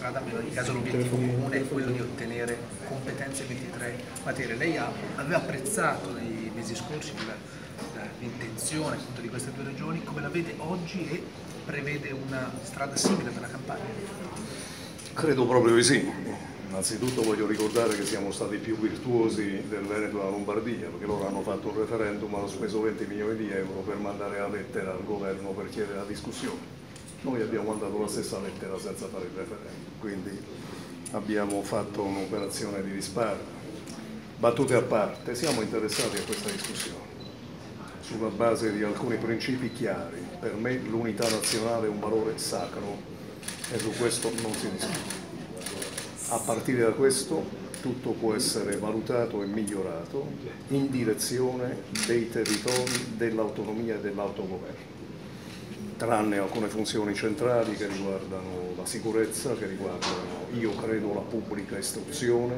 strada, in ogni caso l'obiettivo comune è quello di ottenere competenze 23 materie. Lei ha, aveva apprezzato nei mesi scorsi l'intenzione di queste due regioni, come la vede oggi e prevede una strada simile per la campagna? Credo proprio di sì. Innanzitutto voglio ricordare che siamo stati più virtuosi del Veneto e della Lombardia, perché loro hanno fatto un referendum, hanno speso 20 milioni di euro per mandare la lettera al governo per chiedere la discussione. Noi abbiamo mandato la stessa lettera senza fare il referendum, quindi abbiamo fatto un'operazione di risparmio. Battute a parte, siamo interessati a questa discussione sulla base di alcuni principi chiari. Per me l'unità nazionale è un valore sacro e su questo non si discute. A partire da questo tutto può essere valutato e migliorato in direzione dei territori, dell'autonomia e dell'autogoverno tranne alcune funzioni centrali che riguardano la sicurezza, che riguardano, io credo, la pubblica istruzione,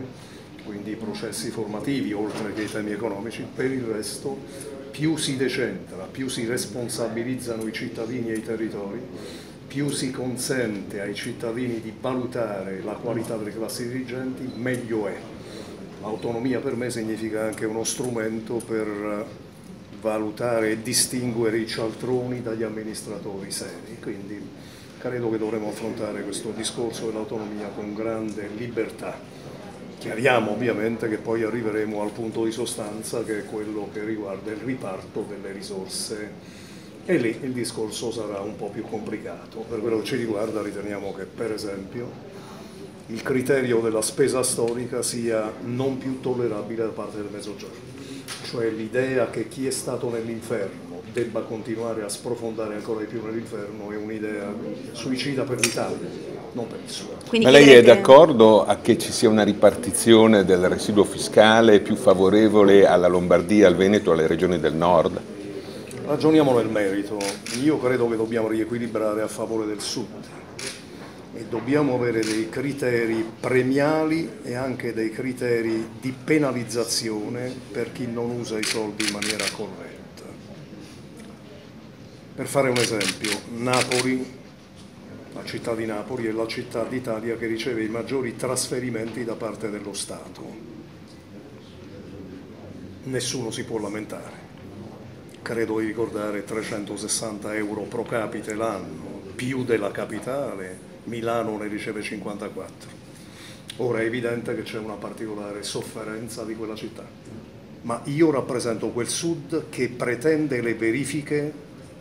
quindi i processi formativi, oltre che i temi economici, per il resto più si decentra, più si responsabilizzano i cittadini e i territori, più si consente ai cittadini di valutare la qualità delle classi dirigenti, meglio è. L'autonomia per me significa anche uno strumento per valutare e distinguere i cialtroni dagli amministratori seri, quindi credo che dovremo affrontare questo discorso dell'autonomia con grande libertà. Chiariamo ovviamente che poi arriveremo al punto di sostanza che è quello che riguarda il riparto delle risorse e lì il discorso sarà un po' più complicato. Per quello che ci riguarda riteniamo che per esempio il criterio della spesa storica sia non più tollerabile da parte del Mezzogiorno cioè l'idea che chi è stato nell'inferno debba continuare a sprofondare ancora di più nell'inferno è un'idea suicida per l'Italia, non penso. Quindi Ma lei è d'accordo a che ci sia una ripartizione del residuo fiscale più favorevole alla Lombardia, al Veneto, alle regioni del nord? Ragioniamo nel merito, io credo che dobbiamo riequilibrare a favore del sud e dobbiamo avere dei criteri premiali e anche dei criteri di penalizzazione per chi non usa i soldi in maniera corretta. Per fare un esempio, Napoli, la città di Napoli è la città d'Italia che riceve i maggiori trasferimenti da parte dello Stato. Nessuno si può lamentare. Credo di ricordare 360 euro pro capite l'anno, più della capitale, Milano ne riceve 54. Ora è evidente che c'è una particolare sofferenza di quella città, ma io rappresento quel sud che pretende le verifiche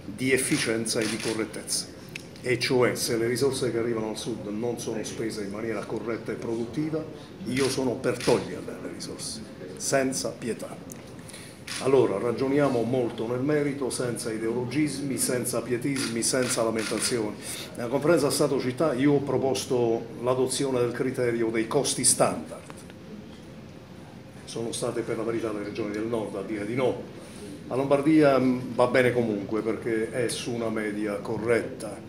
di efficienza e di correttezza, e cioè se le risorse che arrivano al sud non sono spese in maniera corretta e produttiva, io sono per toglierle le risorse, senza pietà. Allora ragioniamo molto nel merito, senza ideologismi, senza pietismi, senza lamentazioni. Nella conferenza Stato-Città io ho proposto l'adozione del criterio dei costi standard. Sono state per la verità le regioni del nord a dire di no. La Lombardia mm, va bene comunque perché è su una media corretta,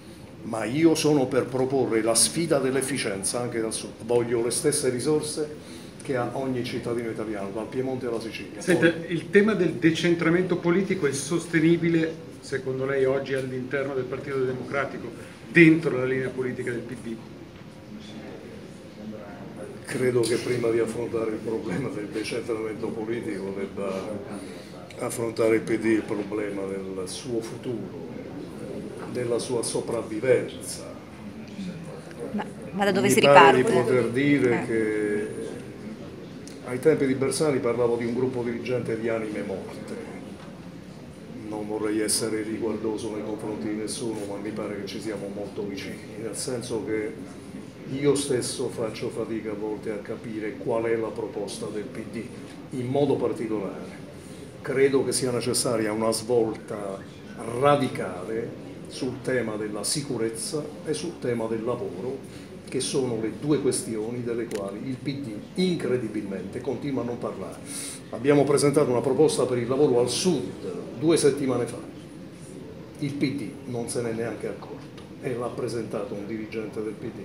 ma io sono per proporre la sfida dell'efficienza anche dal sud. Voglio le stesse risorse che ha ogni cittadino italiano, dal Piemonte alla Sicilia. Senta, il tema del decentramento politico è sostenibile, secondo lei, oggi all'interno del Partito Democratico, dentro la linea politica del PD? Credo che prima di affrontare il problema del decentramento politico debba affrontare il PD il problema del suo futuro, della sua sopravvivenza. Ma, ma da dove Mi si riparte? riparte? di poter dire eh. che ai tempi di Bersani parlavo di un gruppo dirigente di anime morte. Non vorrei essere riguardoso nei confronti di nessuno, ma mi pare che ci siamo molto vicini, nel senso che io stesso faccio fatica a volte a capire qual è la proposta del PD, in modo particolare. Credo che sia necessaria una svolta radicale sul tema della sicurezza e sul tema del lavoro che sono le due questioni delle quali il PD incredibilmente continua a non parlare. Abbiamo presentato una proposta per il lavoro al sud due settimane fa, il PD non se n'è neanche accorto e l'ha presentato un dirigente del PD,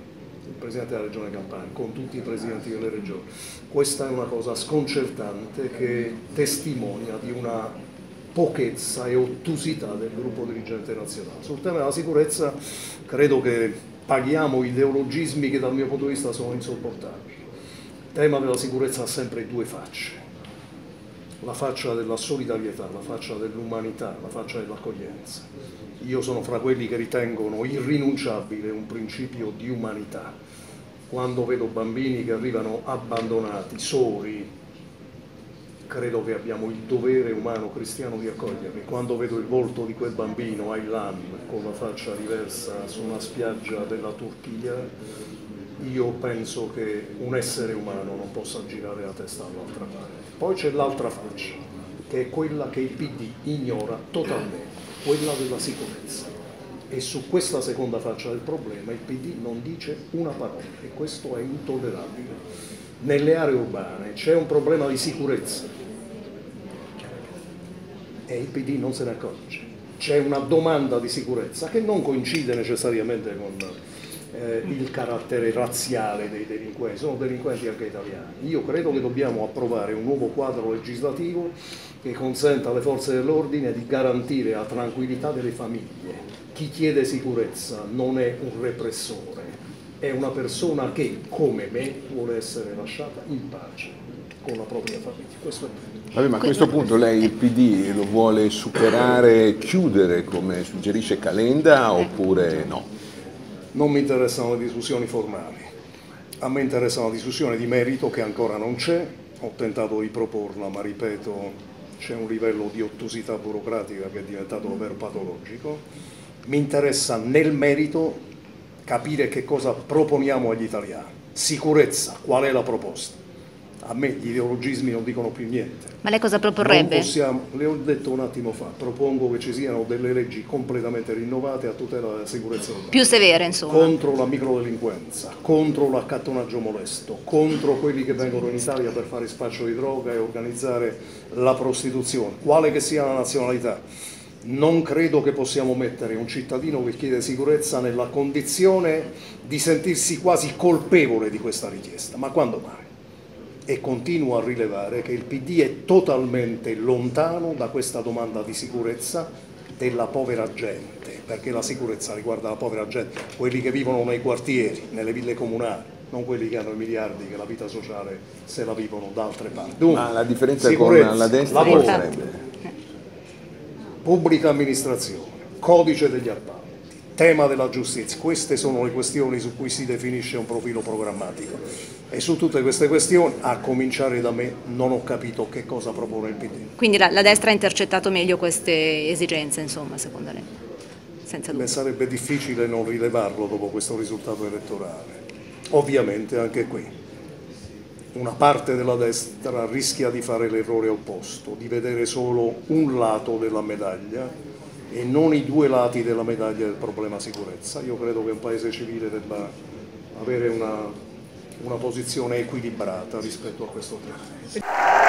il Presidente della Regione Campania, con tutti i Presidenti delle Regioni. Questa è una cosa sconcertante che testimonia di una pochezza e ottusità del gruppo dirigente nazionale. Sul tema della sicurezza credo che paghiamo ideologismi che dal mio punto di vista sono insopportabili. Il tema della sicurezza ha sempre due facce la faccia della solidarietà, la faccia dell'umanità, la faccia dell'accoglienza. Io sono fra quelli che ritengono irrinunciabile un principio di umanità. Quando vedo bambini che arrivano abbandonati, soli, credo che abbiamo il dovere umano cristiano di accoglierli. Quando vedo il volto di quel bambino, Aylan, con la faccia riversa su una spiaggia della Turchia, io penso che un essere umano non possa girare la testa dall'altra parte. Poi c'è l'altra faccia, che è quella che il PD ignora totalmente, quella della sicurezza. E su questa seconda faccia del problema il PD non dice una parola e questo è intollerabile. Nelle aree urbane c'è un problema di sicurezza e il PD non se ne accorge. C'è una domanda di sicurezza che non coincide necessariamente con eh, il carattere razziale dei delinquenti, sono delinquenti anche italiani. Io credo che dobbiamo approvare un nuovo quadro legislativo che consenta alle forze dell'ordine di garantire la tranquillità delle famiglie. Chi chiede sicurezza non è un repressore, è una persona che, come me, vuole essere lasciata in pace con la propria famiglia. Questo Vabbè, ma a questo punto lei il PD lo vuole superare, chiudere come suggerisce Calenda oppure no? non mi interessano le discussioni formali, a me interessa una discussione di merito che ancora non c'è, ho tentato di proporla, ma ripeto, c'è un livello di ottusità burocratica che è diventato davvero patologico. Mi interessa nel merito capire che cosa proponiamo agli italiani. Sicurezza, qual è la proposta? A me gli ideologismi non dicono più niente. Ma lei cosa proporrebbe? Possiamo, le ho detto un attimo fa, propongo che ci siano delle leggi completamente rinnovate a tutela della sicurezza. Più severe, insomma. Contro la microdelinquenza, contro l'accattonaggio molesto, contro quelli che vengono in Italia per fare spaccio di droga e organizzare la prostituzione, quale che sia la nazionalità. Non credo che possiamo mettere un cittadino che chiede sicurezza nella condizione di sentirsi quasi colpevole di questa richiesta, ma quando mai? E continuo a rilevare che il PD è totalmente lontano da questa domanda di sicurezza della povera gente, perché la sicurezza riguarda la povera gente, quelli che vivono nei quartieri, nelle ville comunali, non quelli che hanno i miliardi che la vita sociale se la vivono da altre parti. Dunque, Ma la differenza con la destra lavoro? Pubblica amministrazione, codice degli appalti tema della giustizia. Queste sono le questioni su cui si definisce un profilo programmatico e su tutte queste questioni, a cominciare da me, non ho capito che cosa propone il PD. Quindi la, la destra ha intercettato meglio queste esigenze, insomma, secondo lei? Senza dubbio. Sarebbe difficile non rilevarlo dopo questo risultato elettorale. Ovviamente anche qui una parte della destra rischia di fare l'errore opposto, di vedere solo un lato della medaglia e non i due lati della medaglia del problema sicurezza. Io credo che un paese civile debba avere una, una posizione equilibrata rispetto a questo tema.